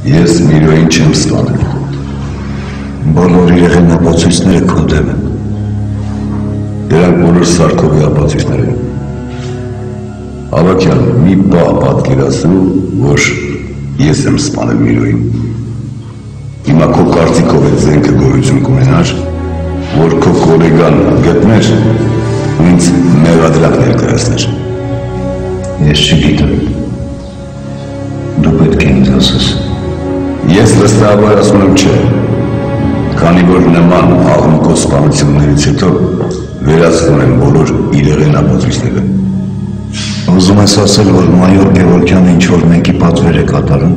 Ես Միրոյին չեմ սպանել։ Բոլոր իրեղեն ապացույցները քո դեմ են։ Դրանք բոլոր Սարգովի ապացույցներ են։ Ավակյան, մի բա պատկերացրու, որ ես եմ սպանել Միրոյին։ Հիմա քո կարծիքով այդ զենքը գոյություն կունենար, որ քո գոլեգան գտներ ու ինձ մեղադրակ ներկայացներ։ Ես չգիտեմ։ Դու պետք է ինձ ասես։ Ես վստահաբար ասում եմ չէ, քանի որ նման աղմկոտ սպանություններից հետո վերացվում են բոլոր իրեղեն ապացույցները։ Ուզում ես ասել, որ մայոր Գևորգյանը ինչ որ մեկի պատվեր է կատարում։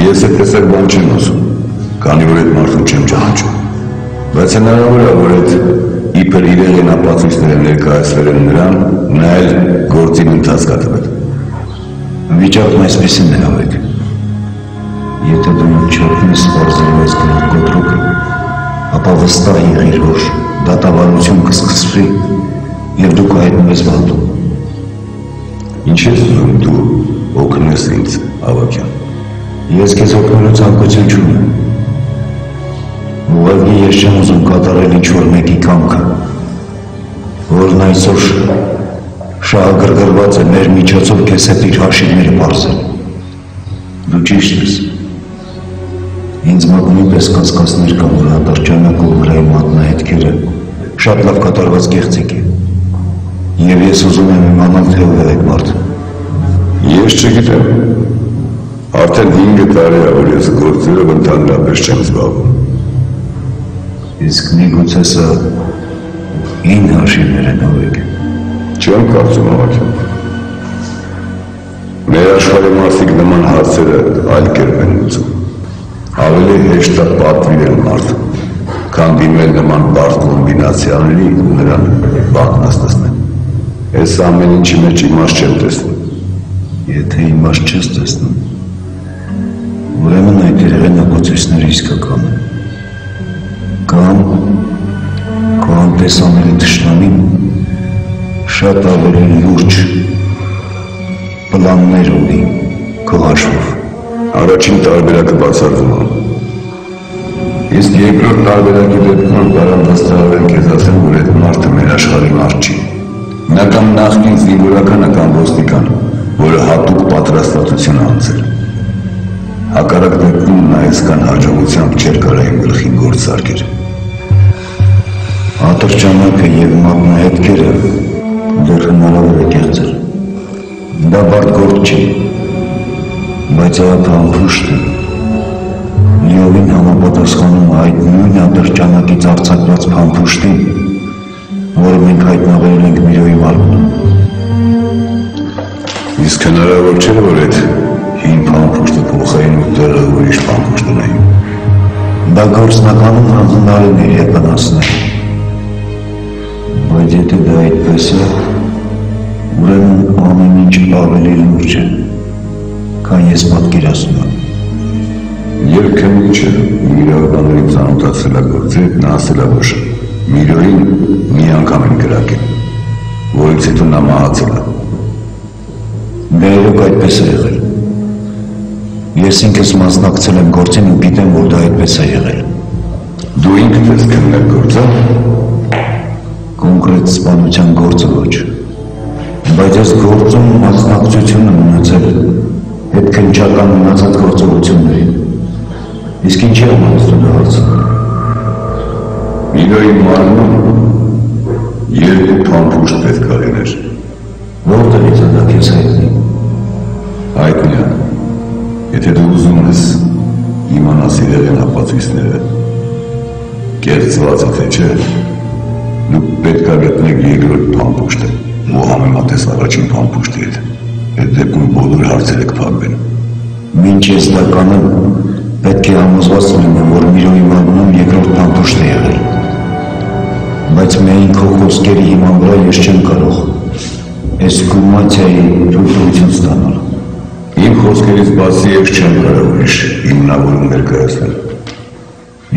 Ես այդպես բան չեմ ասում, քանի որ այդ մարդուն չեմ ճանաչում։ Բայց հնարավոր է, որ այդ իբր իրեղեն ապացույցները ներկայացվել են նրան, նա էլ գործին ընթացք կտվել։ Վիճակն այսպեսին է ավեք։ Եթե դու չոտնես սպարզելու ես գնալ կոտրուկը, ապա վստահ եղիր, որ դատավարություն կսկսվի և դու կայտնվես վանդում։ Ինչ ես ուզում դու օգնես ինձ, Ավակյան։ Ես քեզ օգնելու ցանկություն չունեմ։ Ուղղակի ես չեմ ուզում կատարել ինչ-որ մեկի կամքը, որն այսօր շահագրգռված է մեր միջոցով քեզ հետ իր հաշիվները պարզել։ Դու ճիշտ ես։ Ինձ մոտ նույնպես կասկածներ կան, որ հատարճանակը ու վրայի մատնահետքերը. Շատ լավ կատարված կեղծիք է։ Եվ ես ուզում եմ իմանալ, թե ով է այդ մարդը։ Ես չգիտեմ։ Արդեն 5 տարի է, որ ես գործերով ընդհանրապես չեմ զբաղվում։ Իսկ միգուցե սա ին հաշիվներ են ավեք։ Չեմ կարծում ավակյան։ Մեր աշխարհի մասիկ նման հարցերը այլ կերպ են լուծում։ Ավելի հեշտ է պատվիրել մարդուն, քան դիմել նման բարդ կոմբինացիաների ու նրան բաղնաստացնել։ Այս ամեն ինչի մեջ իմաստ չեմ տեսնում։ Եթե իմաստ չես տեսնում, ուրեմն այդ երևեն ապացույցները իսկական են։ Կամ քո անտեսանելի թշնամին շատ ավելի լուրջ պլաններ ունի քո հաշվով։ Առաջին տարբերակը բացառվում է։ Իսկ երկրորդ տարբերակի դեպքում կարող վստահել քեզ ասեմ, որ այդ մարդը մեր աշխարհի մարդ չի։ Նա կամ նախկին զինվորականը կամ ոստիկան, որը հատուկ պատրաստվածություն անցել։ Հակառակ դեպքում նա այսքան հաջողությամբ չէր կարող իմ գլխին գործ սարքել։ Ատրճանակը եւ մատնահետքերը դեռ հնարավոր է կեղծել։ Դա բարդ գործ չի, բայց այդ ամփուշտը լիովին համապատասխանում է այդ նույն ատրճանակից արձակված փամփուշտին, որը մենք հայտնաբերել ենք Միրոյի մարմնում։ Իսկ հնարավոր չէ որ այդ հին փամփուշտը փոխային ու տեղը ուրիշ փամփուշտ ունեին։ Դա գործնականում հանձնարարն էր եկանացնել։ Բայց եթե դա այդպես է, ուրեմն ամեն ինչ ավելի լուրջ է, քան ես պատկերացնում եմ։ Երկրի չէ, իրավաբանների ծանոթացելագործի հետ նա ասել է, որ Միրոյին մի անգամ են գրակել, որից հետո նա մահացել է։ Դա իրոք այդպես է եղել։ Ես ինքս մասնակցել եմ գործին ու գիտեմ, որ դա այդպես է եղել։ Դու ինքդ ես քննել գործը, Կոնկրետ սպանության գործը ոչ։ Բայց այս գործում մասնակցություն եմ ունեցել հետ քնչական մնացած գործողություններին։ Իսկ ինչի համացնում հարցը։ Միրոյի մարմնում երկու փամփուշտ պետք է լիներ։ Որտեղից է դա քեզ հայտնի։ Հայտնի է։ Եթե դու ուզում ես իմանաս իրեղեն ապացույցները, կեղծված է թե չէ, դու պետք է գտնեք երկրորդ փամփուշտը ու համեմատես առաջին փամփուշտի հետ։ Այդ դեպքում բոլոր հարցերը կփակվեն։ Մինչ ես դա կանեմ, պետք է համոզված լինեմ, որ Միրոյի մարմնում երկրորդ փամփուշտն է եղել։ Բայց միայն քո խոսքերի հիման վրա ես չեմ կարող այս գումացիայի թույլտվություն ստանալ։ Իմ խոսքերից բացի ես չեմ կարող ուրիշ հիմնավորում ներկայացնել։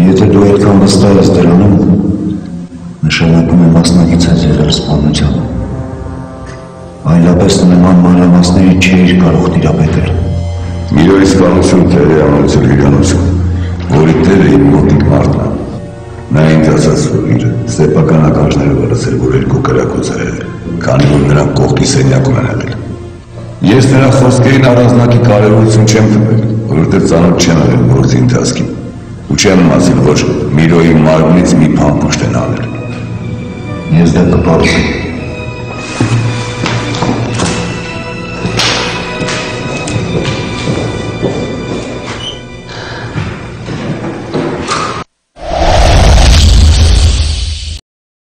Եթե դու այդքան վստահ ես դրանում, նշանակում է մասնակից ես եղել սպանությանը։ Այլապես նման մանրամասների չէիր կարող տիրապետել։ Միրոյի սպանություն տեղի անոցել հյուրանոցում, որի տերը իմ մոտիկ մարդն է։ Նա ինձ ասաց, որ իր սեփական ականջները վրացել, որ երկու կրակոց եղել, քանի որ նրանք կողքի սենյակում են եղել։ Ես նրա խոսքերին առանձնակի կարևորություն չեմ տվել, որովհետև ծանոթ չեմ եղել գործի ընթացքին։ Ու չեմ ասել, որ Միրոյի մարմնից մի փամփուշտ են անել։ Ես դա կպարզեմ։